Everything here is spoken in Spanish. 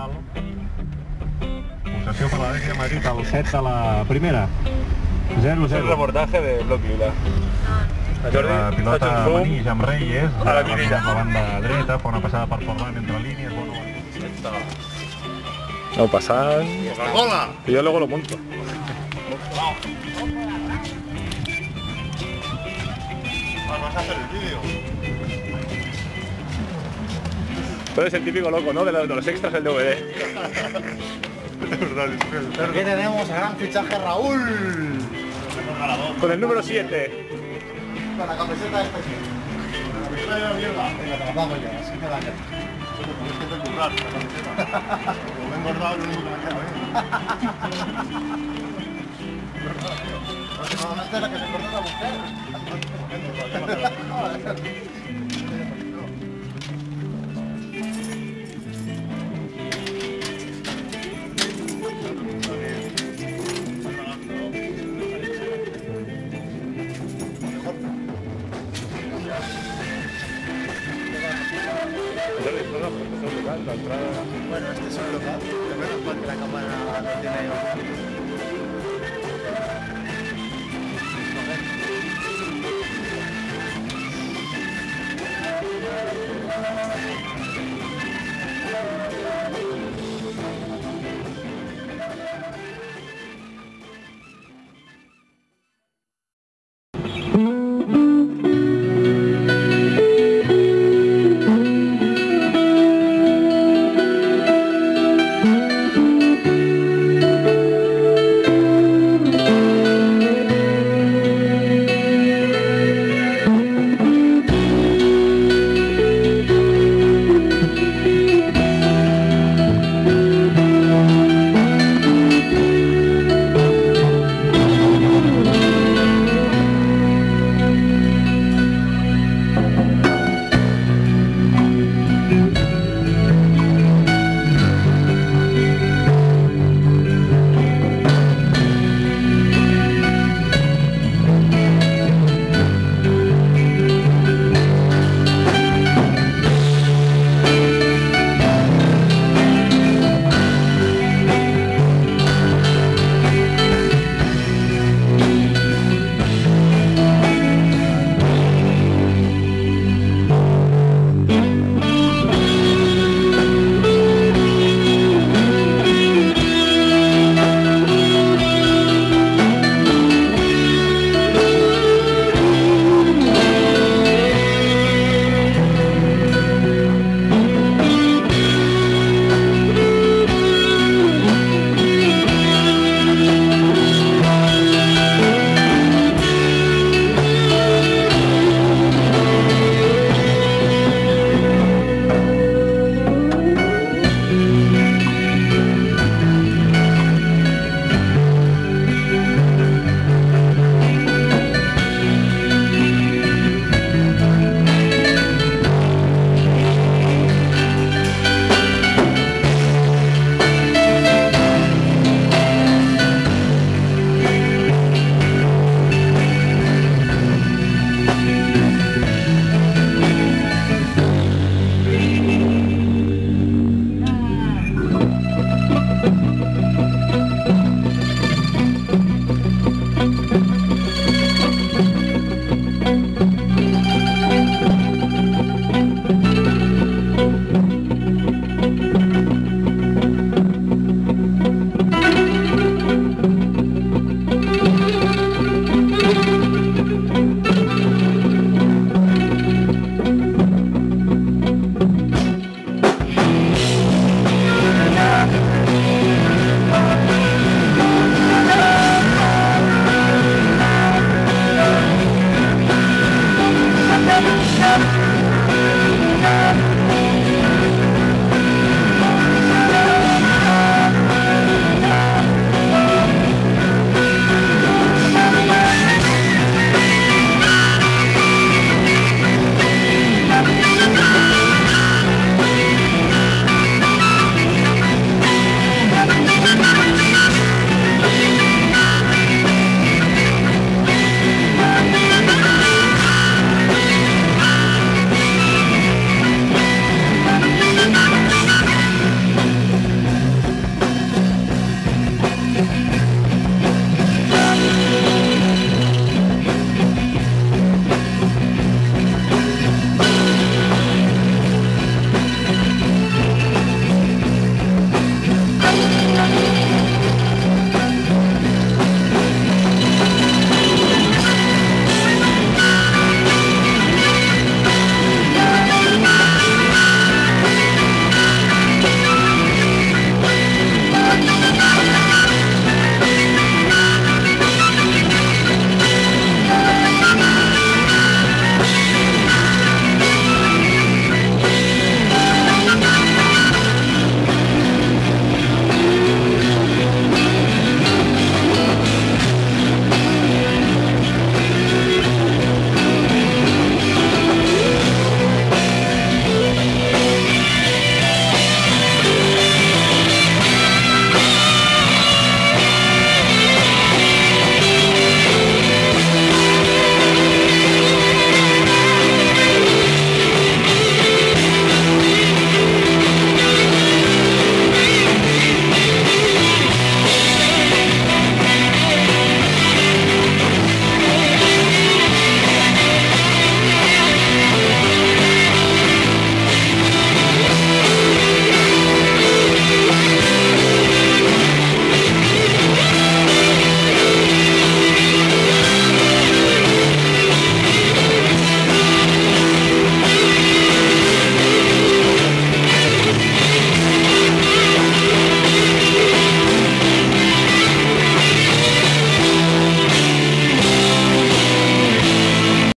lateral. L'Atlètic de Madrid, el 7 de la primera. 0-0. Es el reportaje de Bloc Lila. A Jordi, La pilota. Manix amb Reyes, A la mirilla. la banda dreta, fa una passada per Forlán entre línies, bueno, No pasan. ¡Hola! Y yo luego lo monto. Vas a hacer el vídeo. Tú eres el típico loco, ¿no? De los, de los extras del DVD. Aquí tenemos a gran fichaje Raúl. Con el número 7. Con la camiseta de este La camiseta de la mierda. Venga, te la pago yo, así me la quedo. Tienes que te currar la camiseta. Como me he engordado, lo único que me queda, ¿eh? Próximamente la que se engorda es la mujer. la entrada. Bueno, este es un local. Pero menos mal que la cámara no tiene